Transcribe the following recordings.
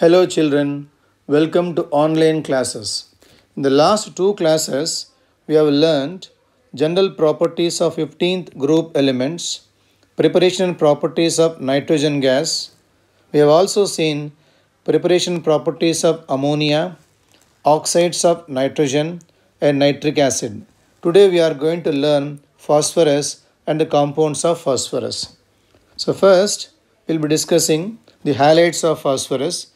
Hello children, welcome to online classes. In the last two classes, we have learned general properties of 15th group elements, preparation properties of nitrogen gas. We have also seen preparation properties of ammonia, oxides of nitrogen and nitric acid. Today we are going to learn phosphorus and the compounds of phosphorus. So first, we'll be discussing the halides of phosphorus.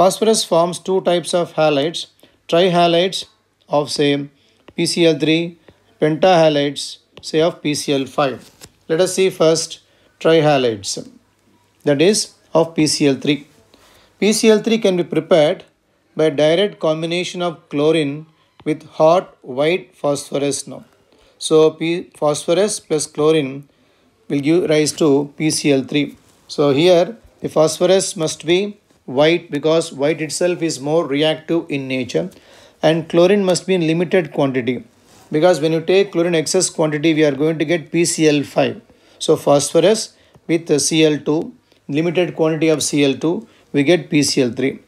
Phosphorus forms two types of halides, trihalides of say PCl3, pentahalides say of PCl5. Let us see first trihalides that is of PCl3. PCl3 can be prepared by direct combination of chlorine with hot white phosphorus now. So P phosphorus plus chlorine will give rise to PCl3. So here the phosphorus must be white because white itself is more reactive in nature and chlorine must be in limited quantity because when you take chlorine excess quantity we are going to get PCl5. So phosphorus with Cl2 limited quantity of Cl2 we get PCl3.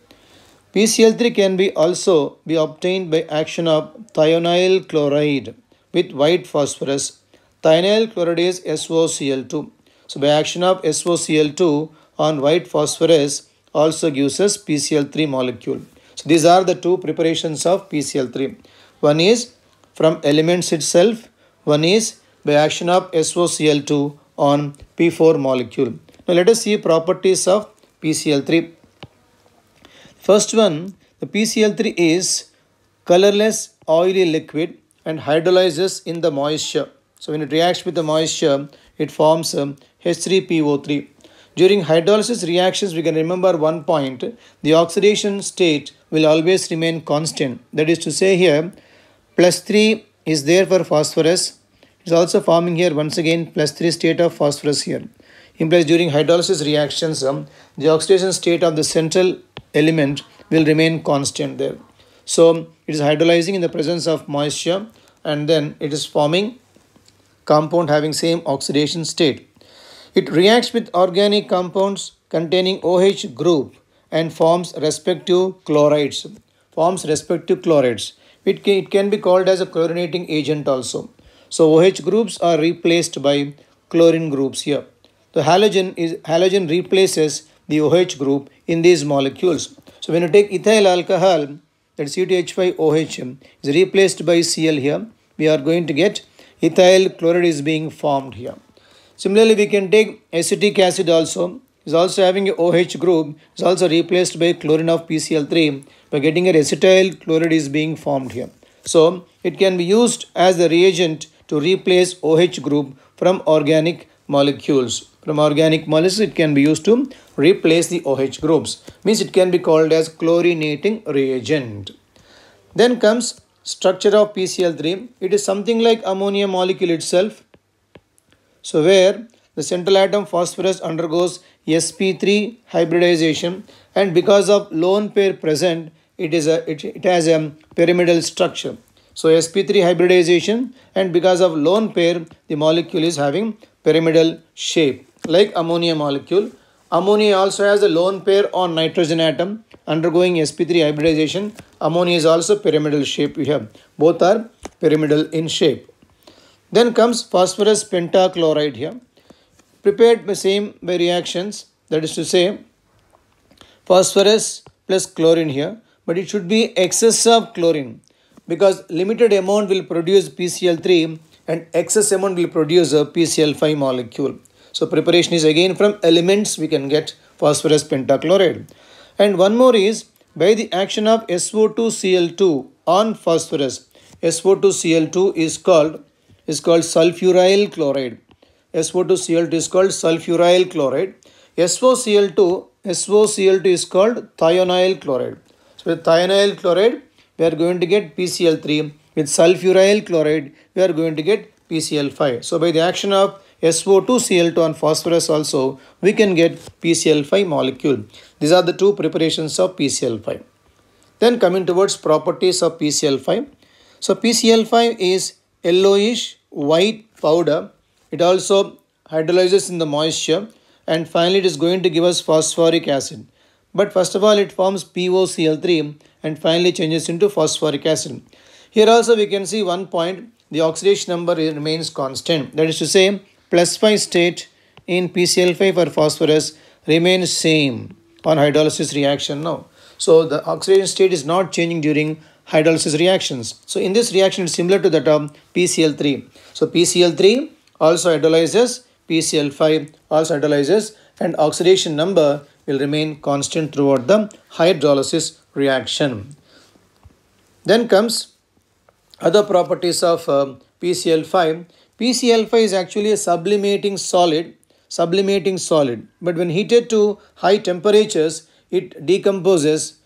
PCl3 can be also be obtained by action of thionyl chloride with white phosphorus. Thionyl chloride is SOCl2. So by action of SOCl2 on white phosphorus also gives us PCl3 molecule. So these are the two preparations of PCl3. One is from elements itself, one is by action of SOCl2 on P4 molecule. Now let us see properties of PCl3. First one, the PCl3 is colorless oily liquid and hydrolyzes in the moisture. So when it reacts with the moisture, it forms um, H3PO3. During hydrolysis reactions, we can remember one point. The oxidation state will always remain constant. That is to say here, plus 3 is there for phosphorus. It's also forming here once again plus 3 state of phosphorus here. Implies during hydrolysis reactions, um, the oxidation state of the central element will remain constant there. So it is hydrolyzing in the presence of moisture and then it is forming compound having same oxidation state. It reacts with organic compounds containing OH group and forms respective chlorides. Forms respective chlorides. It can, it can be called as a chlorinating agent also. So OH groups are replaced by chlorine groups here. The halogen is halogen replaces the OH group in these molecules. So when you take ethyl alcohol, that C2H5OH is replaced by Cl here, we are going to get ethyl chloride is being formed here. Similarly, we can take acetic acid also, is also having a OH group, is also replaced by chlorine of PCl3 by getting a acetyl chloride is being formed here. So, it can be used as a reagent to replace OH group from organic molecules. From organic molecules, it can be used to replace the OH groups. Means it can be called as chlorinating reagent. Then comes structure of PCl3. It is something like ammonia molecule itself. So where the central atom phosphorus undergoes sp3 hybridization and because of lone pair present, it is a it, it has a pyramidal structure. So sp3 hybridization and because of lone pair, the molecule is having pyramidal shape like ammonia molecule. Ammonia also has a lone pair on nitrogen atom undergoing sp3 hybridization. Ammonia is also pyramidal shape we have. Both are pyramidal in shape. Then comes phosphorus pentachloride here. Prepared by same by reactions that is to say phosphorus plus chlorine here but it should be excess of chlorine because limited amount will produce PCl3 and excess amount will produce a PCl5 molecule. So preparation is again from elements we can get phosphorus pentachloride. And one more is by the action of SO2Cl2 on phosphorus. SO2Cl2 is called is called sulfuryl chloride. SO2Cl2 is called sulfuryl chloride. SOCl2 SOCl2 is called thionyl chloride. So with thionyl chloride we are going to get PCl3. With sulfuryl chloride we are going to get PCl5. So by the action of SO2Cl2 on phosphorus also we can get PCl5 molecule. These are the two preparations of PCl5. Then coming towards properties of PCl5. So PCl5 is yellowish white powder. It also hydrolyzes in the moisture and finally it is going to give us phosphoric acid. but first of all it forms POCl3 and finally changes into phosphoric acid. Here also we can see one point the oxidation number remains constant that is to say plus 5 state in PCl5 for phosphorus remains same on hydrolysis reaction now. So the oxidation state is not changing during hydrolysis reactions. So in this reaction it's similar to that of PCl3. So PCl3 also hydrolyzes, PCl5 also hydrolyzes and oxidation number will remain constant throughout the hydrolysis reaction. Then comes other properties of uh, PCl5. PCl5 is actually a sublimating solid, sublimating solid. But when heated to high temperatures, it decomposes,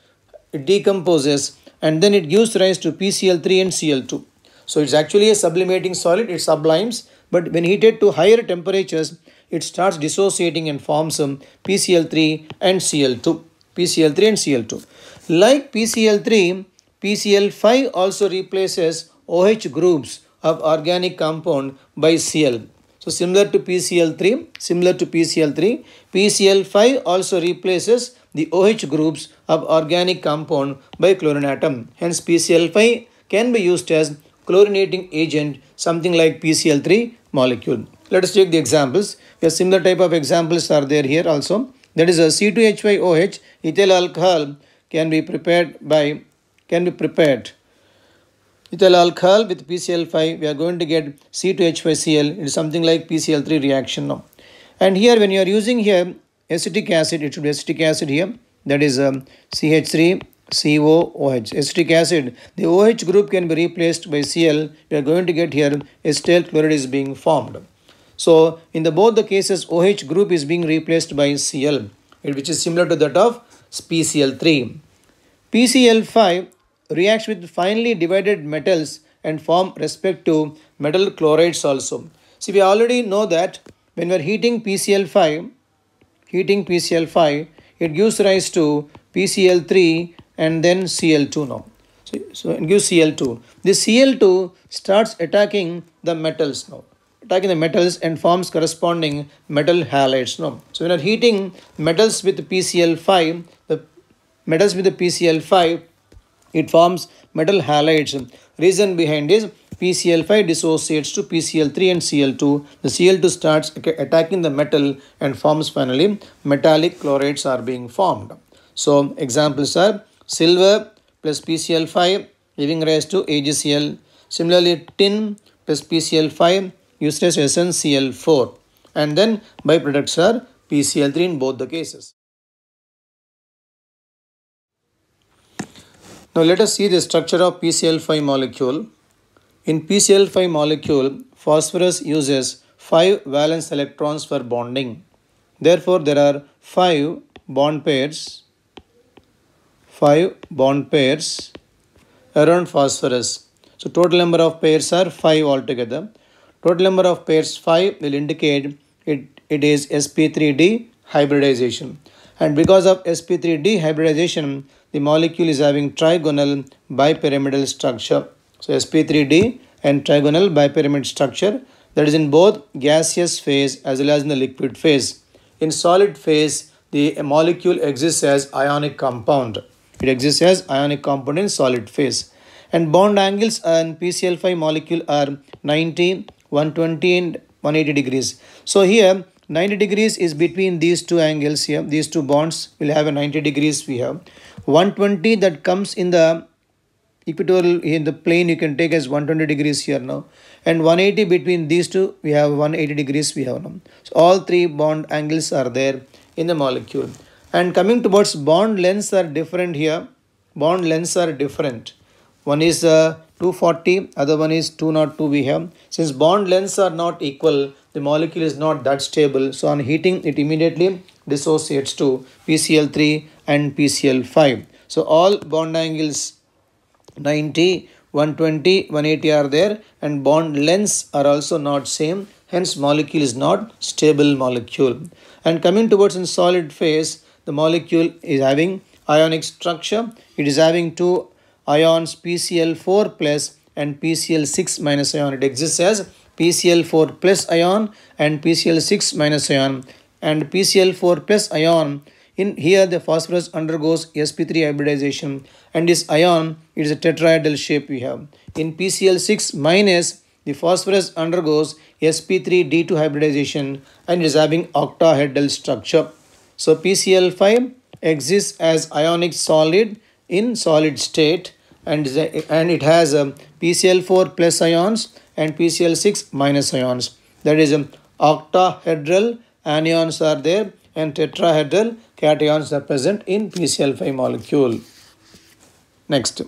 it decomposes and then it gives rise to PCl3 and Cl2. So it's actually a sublimating solid, it sublimes, but when heated to higher temperatures, it starts dissociating and forms some PCl3 and Cl2. PCl3 and Cl2. Like PCl3, PCl5 also replaces OH groups of organic compound by Cl. So similar to PCl3, similar to PCl3, PCl5 also replaces the OH groups of organic compound by chlorine atom. Hence PCl5 can be used as chlorinating agent, something like PCl3 molecule. Let us take the examples. A similar type of examples are there here also. That is a C2H5OH ethyl alcohol can be prepared by can be prepared. Ethyl alcohol with PCl5 we are going to get C2H5Cl. It is something like PCl3 reaction now. And here when you are using here acetic acid, it should be acetic acid here. That is um, CH3 COOH, acetic acid. The OH group can be replaced by Cl. We are going to get here acetyl chloride is being formed. So in the both the cases OH group is being replaced by Cl which is similar to that of PCl3. PCl5 reacts with finely divided metals and form respective metal chlorides also. See we already know that when we are heating PCl5, heating PCl5, it gives rise to PCl3 and then Cl2 now. So, so it gives Cl2. This Cl2 starts attacking the metals now attacking the metals and forms corresponding metal halides. No. So when you are heating metals with PCl5, the metals with the PCl5, it forms metal halides. Reason behind is PCl5 dissociates to PCl3 and Cl2. The Cl2 starts attacking the metal and forms finally metallic chlorides are being formed. So examples are silver plus PCl5 giving rise to AgCl. Similarly tin plus PCl5 used as SnCl4 and then byproducts are PCl3 in both the cases. Now let us see the structure of PCl5 molecule. In PCl5 molecule, phosphorus uses 5 valence electrons for bonding. Therefore, there are 5 bond pairs, 5 bond pairs around phosphorus. So total number of pairs are 5 altogether. Total number of pairs 5 will indicate it, it is sp3d hybridization. And because of sp3d hybridization, the molecule is having trigonal bipyramidal structure. So sp3d and trigonal bipyramid structure that is in both gaseous phase as well as in the liquid phase. In solid phase, the molecule exists as ionic compound. It exists as ionic compound in solid phase. And bond angles on PCl5 molecule are 90, 120 and 180 degrees. So here 90 degrees is between these two angles here. These two bonds will have a 90 degrees we have. 120 that comes in the equatorial in the plane you can take as 120 degrees here now. And 180 between these two we have 180 degrees we have now. So all three bond angles are there in the molecule. And coming towards bond lengths are different here. Bond lengths are different. One is uh, 240 other one is 202 we have since bond lengths are not equal the molecule is not that stable so on heating it immediately dissociates to PCl3 and PCl5 so all bond angles 90 120 180 are there and bond lengths are also not same. Hence molecule is not stable molecule. And coming towards in solid phase the molecule is having ionic structure. It is having two ions PCl4 plus and PCl6 minus ion. It exists as PCl4 plus ion and PCl6 minus ion. And PCl4 plus ion In here the phosphorus undergoes sp3 hybridization and this ion it is a tetrahedral shape we have. In PCl6 minus the phosphorus undergoes sp3d2 hybridization and is having octahedral structure. So PCl5 exists as ionic solid in solid state and, and it has a PCl4 plus ions and PCl6 minus ions. That is um, octahedral anions are there and tetrahedral cations are present in PCl5 molecule. Next,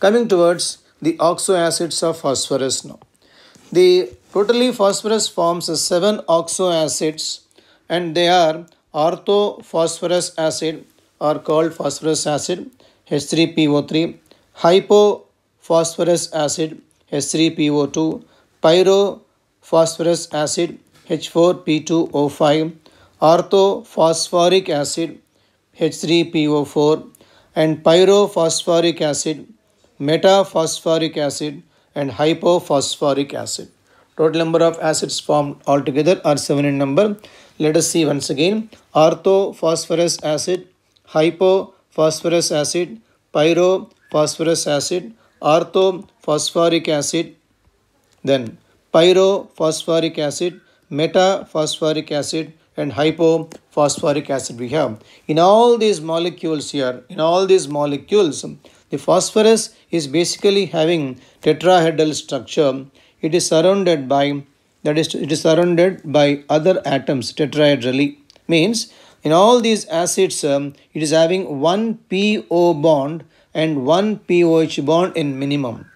coming towards the oxo acids of phosphorus now. The totally phosphorus forms seven oxo acids and they are orthophosphorous acid or called phosphorous acid H3PO3, hypophosphorous acid H3PO2, pyrophosphorous acid H4P2O5, orthophosphoric acid H3PO4 and pyrophosphoric acid, metaphosphoric acid and hypophosphoric acid. Total number of acids formed altogether are 7 in number. Let us see once again. Orthophosphorous acid, hypophosphorous acid, pyrophosphorous acid, orthophosphoric acid, then pyrophosphoric acid, metaphosphoric acid and hypophosphoric acid we have. In all these molecules here, in all these molecules, the phosphorus is basically having tetrahedral structure. It is surrounded by that is it is surrounded by other atoms tetrahedrally means in all these acids um, it is having one PO bond and one POH bond in minimum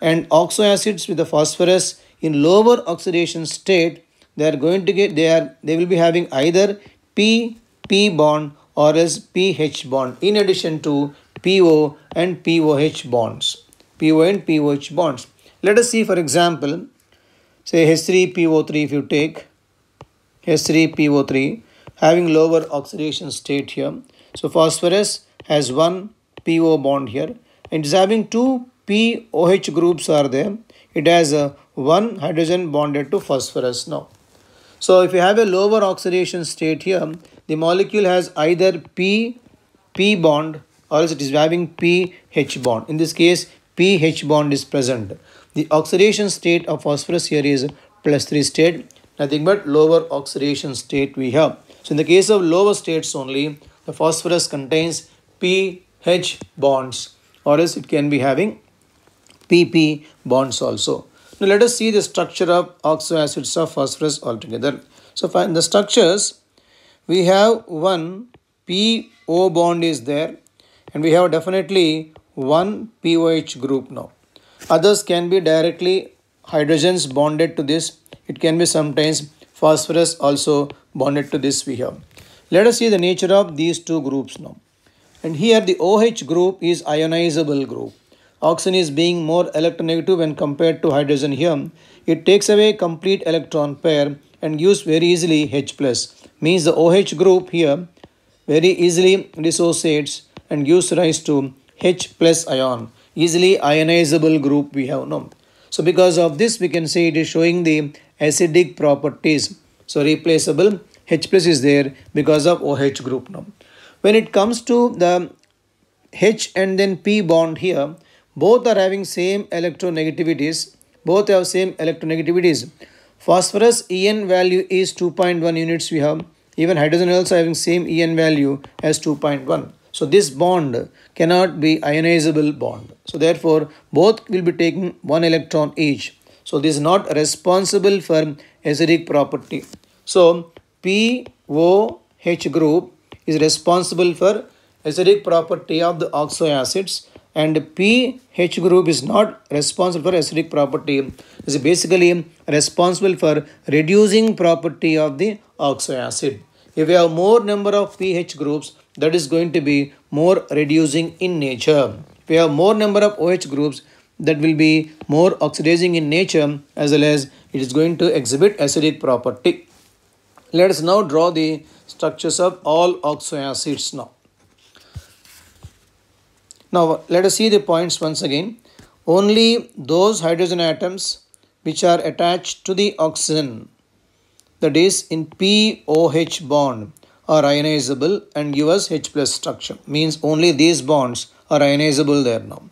and oxo acids with the phosphorus in lower oxidation state they are going to get they are they will be having either p p bond or as ph bond in addition to po and poh bonds. Po and poh bonds. Let us see for example say h3po3 if you take h3po3 having lower oxidation state here. So phosphorus has one po bond here. And is having two poh groups are there. It has a one hydrogen bonded to phosphorus now so if you have a lower oxidation state here, the molecule has either P, P bond or else it is having PH bond. In this case, PH bond is present. The oxidation state of phosphorus here is plus 3 state, nothing but lower oxidation state we have. So in the case of lower states only, the phosphorus contains PH bonds or else it can be having PP bonds also. Now let us see the structure of oxo acids of phosphorus altogether. So find the structures. We have one PO bond is there and we have definitely one POH group now. Others can be directly hydrogens bonded to this. It can be sometimes phosphorus also bonded to this we have. Let us see the nature of these two groups now. And here the OH group is ionizable group. Oxygen is being more electronegative when compared to hydrogen here. It takes away complete electron pair and gives very easily H plus. Means the OH group here very easily dissociates and gives rise to H plus ion. Easily ionizable group we have known. So because of this we can say it is showing the acidic properties. So replaceable H plus is there because of OH group now. When it comes to the H and then P bond here, both are having same electronegativities. Both have same electronegativities. Phosphorus en value is 2.1 units we have. Even hydrogen also having same en value as 2.1 so this bond cannot be ionizable bond. So therefore both will be taking one electron each. So this is not responsible for acidic property. So POH group is responsible for acidic property of the oxo acids and pH group is not responsible for acidic property. It is basically responsible for reducing property of the oxo acid. If we have more number of pH groups, that is going to be more reducing in nature. If we have more number of OH groups, that will be more oxidizing in nature as well as it is going to exhibit acidic property. Let us now draw the structures of all oxo acids now. Now let us see the points once again. Only those hydrogen atoms which are attached to the oxygen that is in POH bond are ionizable and give us H plus structure. Means only these bonds are ionizable there now.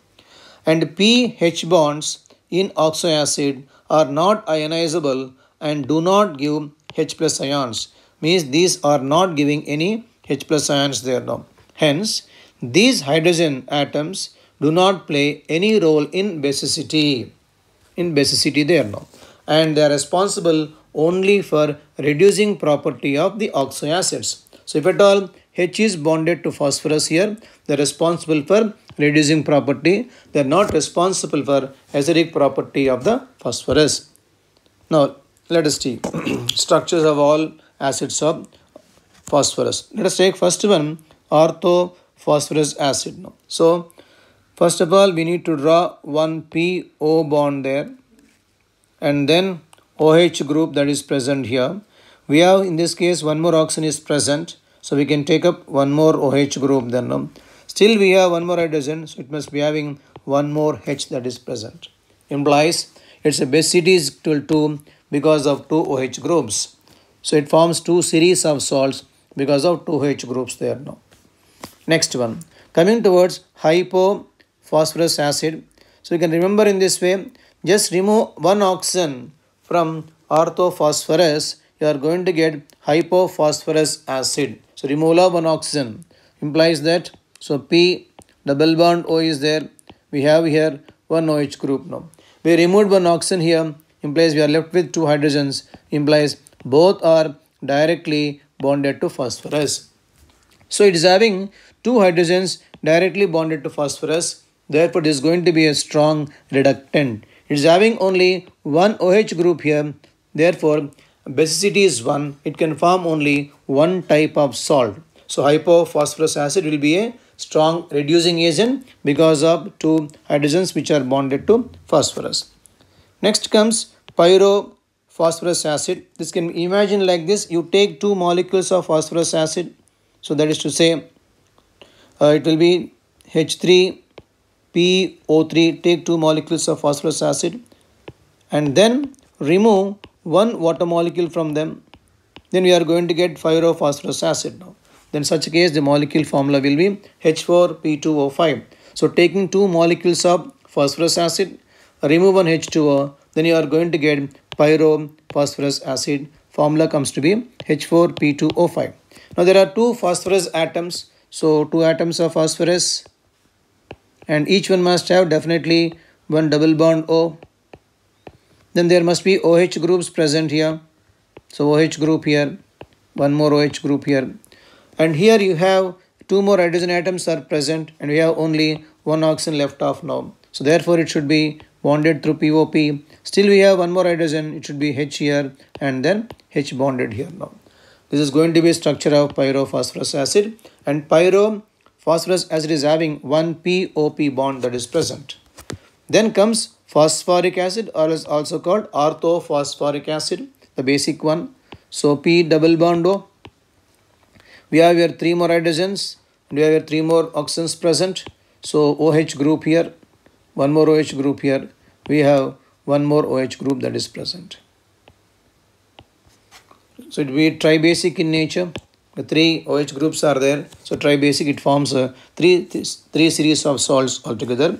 And pH bonds in oxoacid are not ionizable and do not give H plus ions. Means these are not giving any H plus ions there now. Hence, these hydrogen atoms do not play any role in basicity. In basicity they are not. And they are responsible only for reducing property of the oxoacids. So if at all H is bonded to phosphorus here, they are responsible for reducing property. They are not responsible for acidic property of the phosphorus. Now let us see structures of all acids of phosphorus. Let us take first one orthophosphorous acid. Now. So first of all we need to draw one PO bond there and then OH group that is present here. We have in this case one more oxygen is present so we can take up one more OH group then. No? Still we have one more hydrogen so it must be having one more H that is present. Implies its a is equal to because of two OH groups. So it forms two series of salts because of two OH groups there now. Next one. Coming towards hypophosphorous acid. So you can remember in this way, just remove one oxygen from orthophosphorous, you are going to get hypophosphorous acid. So removal of one oxygen implies that, so P double bond O is there. We have here one OH group now. We removed one oxygen here, implies we are left with two hydrogens, implies both are directly bonded to phosphorus. So it is having two hydrogens directly bonded to phosphorus. Therefore, it is going to be a strong reductant. It is having only one OH group here. Therefore, basicity is 1. It can form only one type of salt. So, hypophosphorous acid will be a strong reducing agent because of two hydrogens which are bonded to phosphorus. Next comes pyrophosphorous acid. This can imagine like this. You take two molecules of phosphorous acid. So that is to say uh, it will be H3 PO3 take two molecules of phosphorous acid and then remove one water molecule from them. Then we are going to get pyrophosphorous acid now. Then such a case the molecule formula will be H4P2O5 so taking two molecules of phosphorous acid remove one H2O then you are going to get pyrophosphorous acid. Formula comes to be H4P2O5 now there are two phosphorus atoms so two atoms of phosphorus. And each one must have definitely one double bond O. Then there must be OH groups present here. So OH group here. One more OH group here. And here you have two more hydrogen atoms are present and we have only one oxygen left off now. So therefore it should be bonded through POP still we have one more hydrogen. It should be H here and then H bonded here now this is going to be structure of pyrophosphorous acid and pyrophosphorous acid is having one POP bond that is present. Then comes phosphoric acid or is also called orthophosphoric acid, the basic one. So P double bond O. We have here three more hydrogens and we have here three more oxygens present. So OH group here, one more OH group here. We have one more OH group that is present. So it will be tribasic in nature. The three OH groups are there. So tribasic it forms a three three series of salts altogether.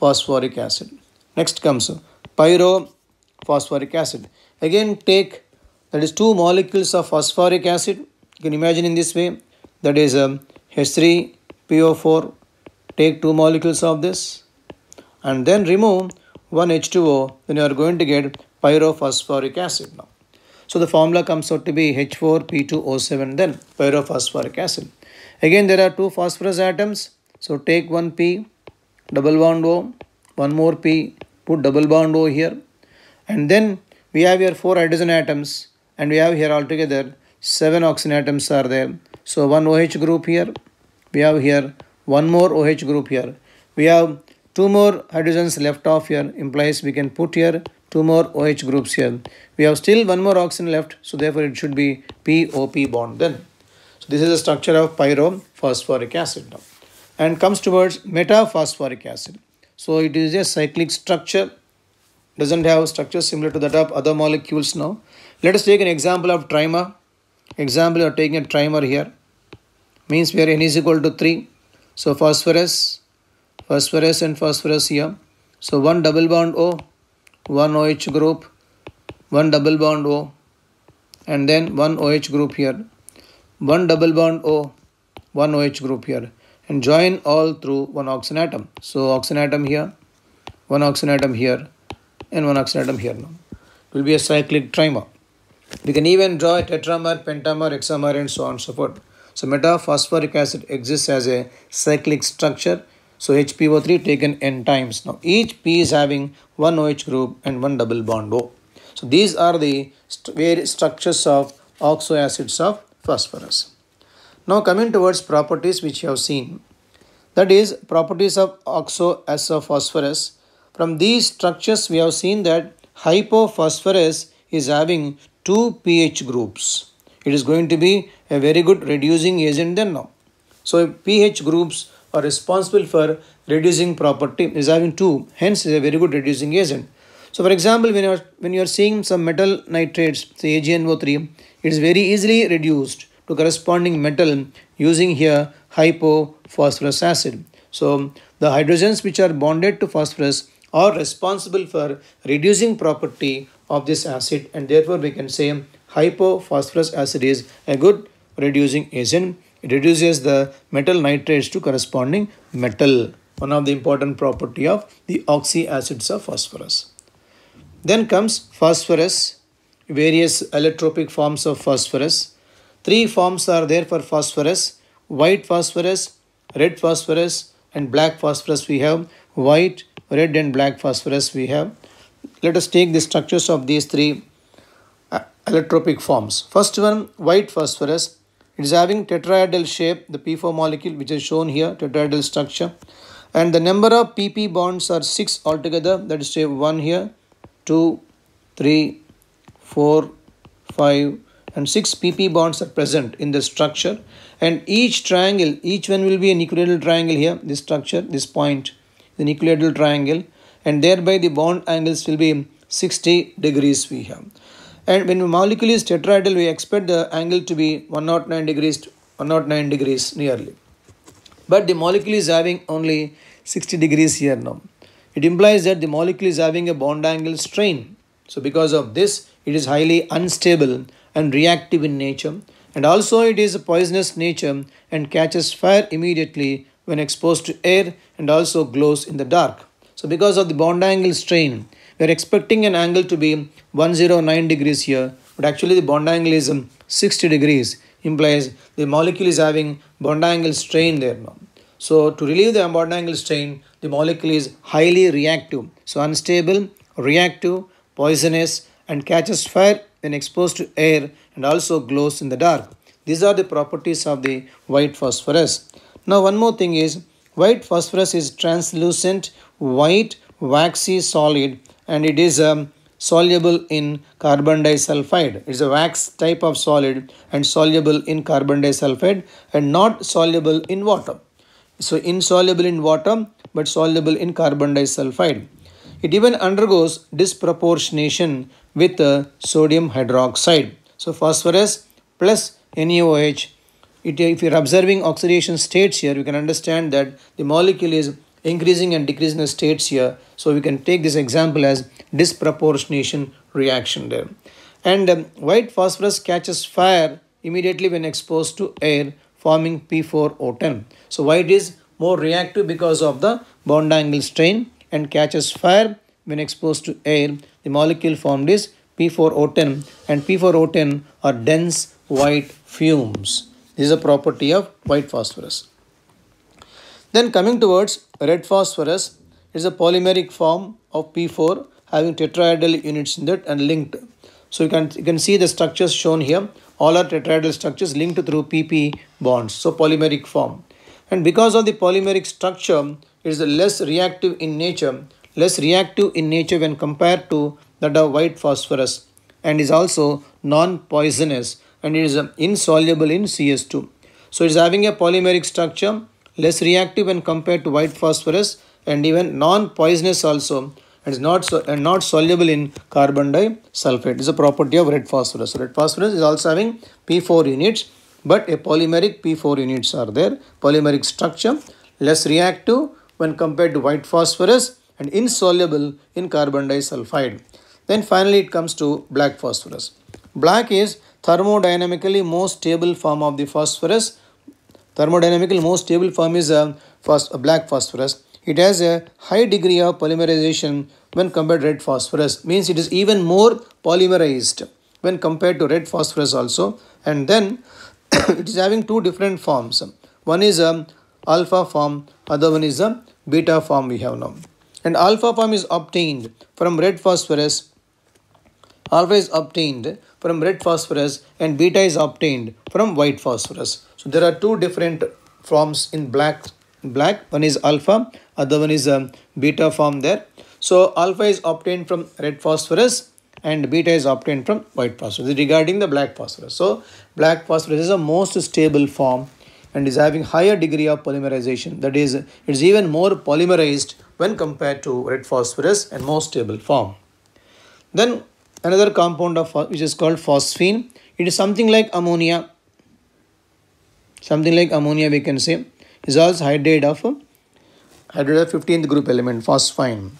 Phosphoric acid. Next comes pyrophosphoric acid. Again take that is two molecules of phosphoric acid. You can imagine in this way. That is um, H3PO4. Take two molecules of this and then remove one H2O. Then you are going to get pyrophosphoric acid now. So the formula comes out to be H4P2O7 then pyrophosphoric acid. Again there are two phosphorus atoms. So take one P, double bond O, one more P, put double bond O here. And then we have here four hydrogen atoms and we have here altogether seven oxygen atoms are there. So one OH group here, we have here one more OH group here. We have two more hydrogens left off here implies we can put here two more OH groups here. We have still one more oxygen left, so therefore it should be POP bond then. So this is the structure of pyrophosphoric acid now. And comes towards metaphosphoric acid. So it is a cyclic structure, doesn't have structure similar to that of other molecules now. Let us take an example of trimer. Example, you are taking a trimer here. Means where n is equal to 3. So phosphorus, phosphorus and phosphorus here. So one double bond O, one OH group, one double bond O, and then one OH group here. One double bond O, one OH group here. And join all through one oxygen atom. So oxygen atom here, one oxygen atom here, and one oxygen atom here now. It will be a cyclic trimer. We can even draw a tetramer, pentamer, hexamer, and so on and so forth. So metaphosphoric acid exists as a cyclic structure. So HPO3 taken n times. Now each P is having one OH group and one double bond O. So these are the st various structures of oxo acids of phosphorus. Now coming towards properties which you have seen. That is properties of oxo phosphorus. From these structures we have seen that hypophosphorous is having two pH groups. It is going to be a very good reducing agent then now. So pH groups are responsible for reducing property is having two hence is a very good reducing agent. So for example when you are when you are seeing some metal nitrates say AgNO3 it is very easily reduced to corresponding metal using here hypophosphorous acid. So the hydrogens which are bonded to phosphorus are responsible for reducing property of this acid and therefore we can say hypophosphorous acid is a good reducing agent. It reduces the metal nitrates to corresponding metal, one of the important property of the oxy acids of phosphorus. Then comes phosphorus, various allotropic forms of phosphorus. Three forms are there for phosphorus, white phosphorus, red phosphorus and black phosphorus we have, white, red and black phosphorus we have. Let us take the structures of these three uh, allotropic forms. First one, white phosphorus. It is having tetrahedral shape, the P4 molecule which is shown here, tetrahedral structure. And the number of PP bonds are 6 altogether. That is say 1 here, 2, 3, 4, 5 and 6 PP bonds are present in the structure. And each triangle, each one will be an equilateral triangle here, this structure, this point, the equilateral triangle and thereby the bond angles will be 60 degrees we have. And when the molecule is tetrahedral, we expect the angle to be 109 degrees, 109 degrees nearly. But the molecule is having only 60 degrees here now. It implies that the molecule is having a bond angle strain. So because of this, it is highly unstable and reactive in nature. And also it is a poisonous nature and catches fire immediately when exposed to air and also glows in the dark. So because of the bond angle strain, we are expecting an angle to be 109 degrees here, but actually the bond angle is um, 60 degrees, implies the molecule is having bond angle strain there now. So to relieve the bond angle strain, the molecule is highly reactive. So unstable, reactive, poisonous and catches fire when exposed to air and also glows in the dark. These are the properties of the white phosphorus. Now one more thing is white phosphorus is translucent white waxy solid and it is um, soluble in carbon disulfide. It is a wax type of solid and soluble in carbon disulfide and not soluble in water. So insoluble in water but soluble in carbon disulfide. It even undergoes disproportionation with sodium hydroxide. So phosphorus plus NaOH. It, if you are observing oxidation states here, you can understand that the molecule is increasing and decreasing states here. So we can take this example as disproportionation reaction there. And um, white phosphorus catches fire immediately when exposed to air forming P4O10. So white is more reactive because of the bond angle strain and catches fire when exposed to air. The molecule formed is P4O10 and P4O10 are dense white fumes. This is a property of white phosphorus. Then coming towards red phosphorus, is a polymeric form of P4 having tetrahedral units in that and linked. So you can, you can see the structures shown here. All are tetrahedral structures linked through PP bonds. So polymeric form. And because of the polymeric structure, it is less reactive in nature, less reactive in nature when compared to that of white phosphorus and is also non-poisonous and it is um, insoluble in CS2. So it is having a polymeric structure less reactive when compared to white phosphorus and even non-poisonous also and is not so, and not soluble in carbon disulfide. Is a property of red phosphorus. Red phosphorus is also having P4 units, but a polymeric P4 units are there. Polymeric structure, less reactive when compared to white phosphorus and insoluble in carbon disulfide. Then finally it comes to black phosphorus. Black is thermodynamically most stable form of the phosphorus. Thermodynamically most stable form is uh, a, a black phosphorus. It has a high degree of polymerization when compared to red phosphorus. Means it is even more polymerized when compared to red phosphorus also. And then it is having two different forms. One is a alpha form, other one is a beta form we have now. And alpha form is obtained from red phosphorus alpha is obtained from red phosphorus and beta is obtained from white phosphorus. So there are two different forms in black. Black one is alpha, other one is um, beta form there. So alpha is obtained from red phosphorus and beta is obtained from white phosphorus regarding the black phosphorus. So black phosphorus is the most stable form and is having higher degree of polymerization. That is, it is even more polymerized when compared to red phosphorus and more stable form. Then another compound of which is called phosphine. It is something like ammonia. Something like ammonia we can say is also hydride of uh, hydride of 15th group element phosphine.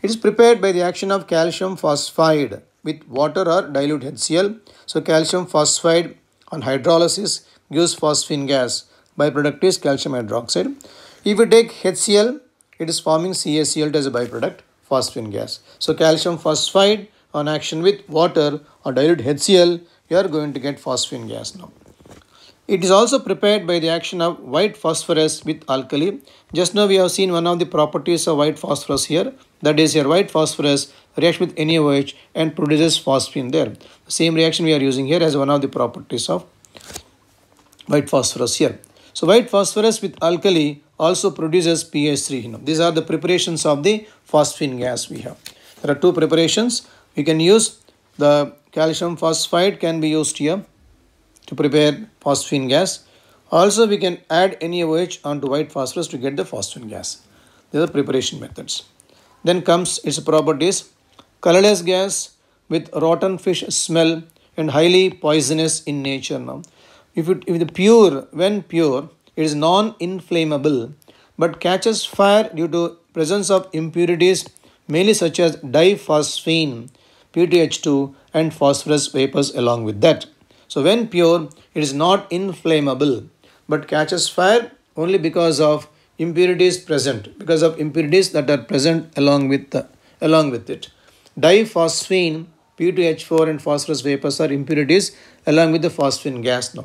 It is prepared by the action of calcium phosphide with water or dilute HCl. So calcium phosphide on hydrolysis gives phosphine gas. Byproduct is calcium hydroxide. If you take HCl, it is forming CaCl as a byproduct, phosphine gas. So calcium phosphide on action with water or dilute HCl, you are going to get phosphine gas now. It is also prepared by the action of white phosphorus with alkali. Just now we have seen one of the properties of white phosphorus here. That is your white phosphorus reacts with NaOH and produces phosphine there. The same reaction we are using here as one of the properties of white phosphorus here. So white phosphorus with alkali also produces PH3. These are the preparations of the phosphine gas we have. There are two preparations. We can use the calcium phosphide can be used here to prepare phosphine gas. Also, we can add NaOH onto white phosphorus to get the phosphine gas. These are preparation methods. Then comes its properties. Colorless gas with rotten fish smell and highly poisonous in nature now. If it if the pure, when pure, it is non-inflammable but catches fire due to presence of impurities mainly such as diphosphine, P2H2 and phosphorus vapors along with that. So when pure, it is not inflammable but catches fire only because of impurities present, because of impurities that are present along with, the, along with it. Diphosphine, P2H4 and phosphorus vapors are impurities along with the phosphine gas now.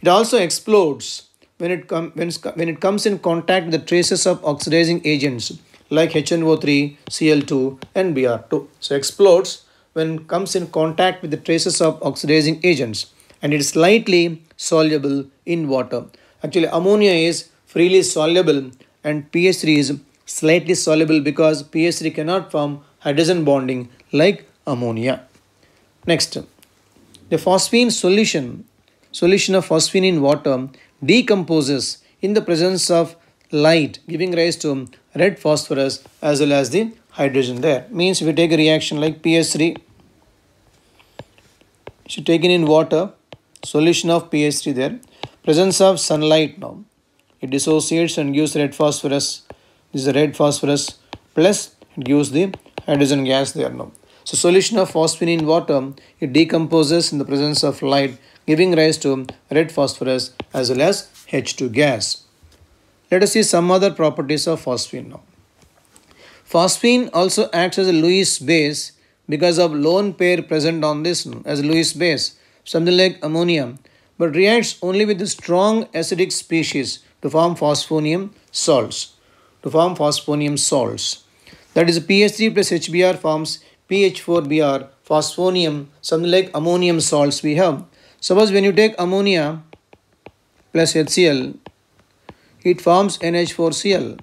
It also explodes when it, com when, when it comes in contact with the traces of oxidizing agents like HNO3, Cl2 and Br2. So explodes when comes in contact with the traces of oxidizing agents and it is slightly soluble in water. Actually ammonia is freely soluble and PH3 is slightly soluble because PH3 cannot form hydrogen bonding like ammonia. Next, the phosphine solution, solution of phosphine in water decomposes in the presence of light giving rise to red phosphorus as well as the hydrogen there. Means if we take a reaction like PH3, should taken in water solution of PH3 there. Presence of sunlight now. It dissociates and gives red phosphorus. This is red phosphorus plus it gives the hydrogen gas there now. So solution of phosphine in water, it decomposes in the presence of light giving rise to red phosphorus as well as H2 gas. Let us see some other properties of phosphine now. Phosphine also acts as a Lewis base because of lone pair present on this as Lewis base something like ammonia, but reacts only with the strong acidic species to form phosphonium salts. To form phosphonium salts. That is PH3 plus HBr forms PH4Br, phosphonium, something like ammonium salts we have. Suppose when you take ammonia plus HCl, it forms NH4Cl.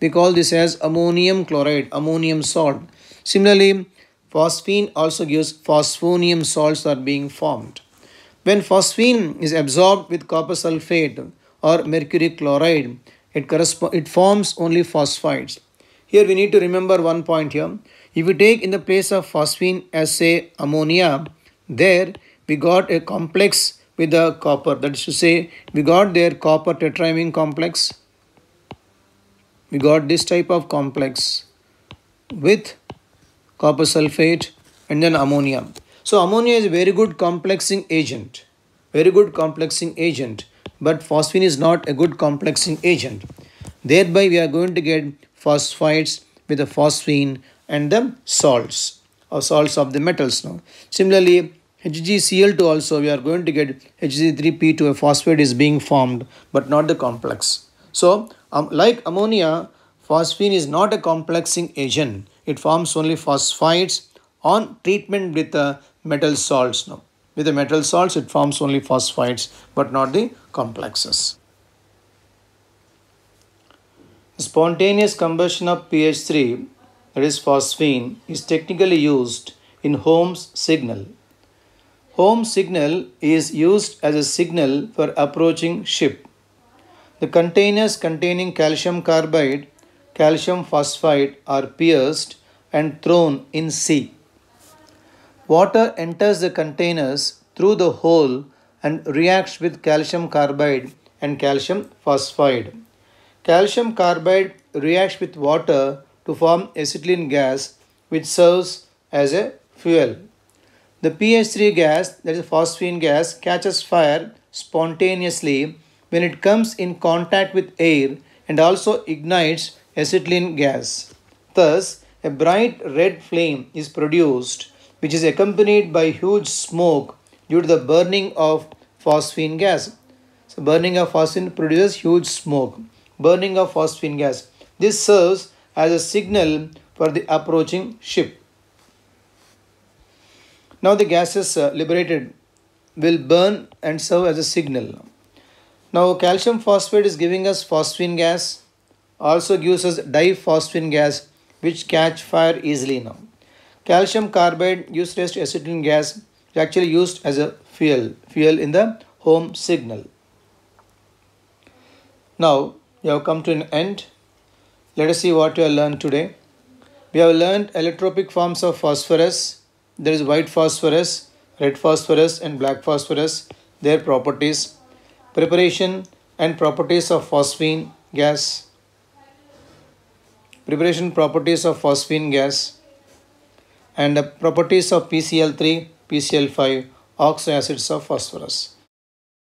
We call this as ammonium chloride, ammonium salt. Similarly, Phosphine also gives phosphonium salts are being formed. When phosphine is absorbed with copper sulfate or mercury chloride, it, it forms only phosphides. Here we need to remember one point here. If we take in the place of phosphine as say ammonia, there we got a complex with the copper. That is to say, we got their copper tetramine complex. We got this type of complex with copper sulfate and then ammonia. So ammonia is a very good complexing agent. Very good complexing agent. But phosphine is not a good complexing agent. Thereby we are going to get phosphides with the phosphine and the salts or salts of the metals now. Similarly, HgCl2 also we are going to get Hg3P2 a phosphate is being formed but not the complex. So um, like ammonia phosphine is not a complexing agent. It forms only phosphides on treatment with the metal salts now. With the metal salts it forms only phosphides but not the complexes. Spontaneous combustion of PH3 that is phosphine is technically used in Holme's signal. Holme's signal is used as a signal for approaching ship. The containers containing calcium carbide, calcium phosphide are pierced and thrown in sea. Water enters the containers through the hole and reacts with calcium carbide and calcium phosphide. Calcium carbide reacts with water to form acetylene gas which serves as a fuel. The PH3 gas, that is phosphine gas, catches fire spontaneously when it comes in contact with air and also ignites acetylene gas. Thus, a bright red flame is produced which is accompanied by huge smoke due to the burning of phosphine gas. So, burning of phosphine produces huge smoke. Burning of phosphine gas. This serves as a signal for the approaching ship. Now the gases uh, liberated will burn and serve as a signal. Now calcium phosphate is giving us phosphine gas, also gives us diphosphine gas which catch fire easily now. Calcium carbide used as acetylene gas is actually used as a fuel, fuel in the Holme signal. Now we have come to an end. Let us see what we have learned today. We have learned allotropic forms of phosphorus there is white phosphorus, red phosphorus and black phosphorus, their properties, preparation and properties of phosphine gas, preparation properties of phosphine gas and the properties of PCl3, PCl5, oxo acids of phosphorus.